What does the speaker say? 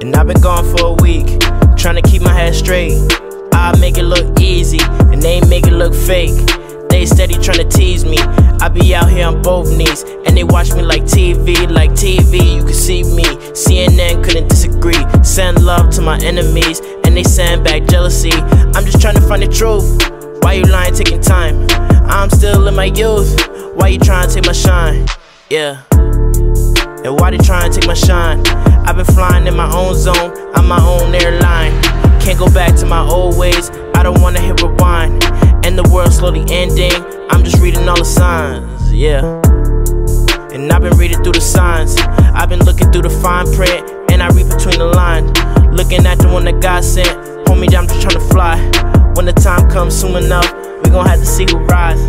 I've been gone for a week, trying to keep my head straight. I make it look easy, and they make it look fake. They steady trying to tease me. I be out here on both knees, and they watch me like TV, like TV. You can see me. CNN couldn't disagree. Send love to my enemies, and they send back jealousy. I'm just trying to find the truth. Why you lying, taking time? I'm still in my youth. Why you trying to take my shine? Yeah. And why they trying to take my shine? I've been flying in my own zone, I'm my own airline. Can't go back to my old ways, I don't wanna hit rewind. And the world slowly ending, I'm just reading all the signs, yeah. And I've been reading through the signs, I've been looking through the fine print, and I read between the lines. Looking at the one that God sent, homie, I'm just trying to fly. When the time comes soon enough, we gon' have to see who rides.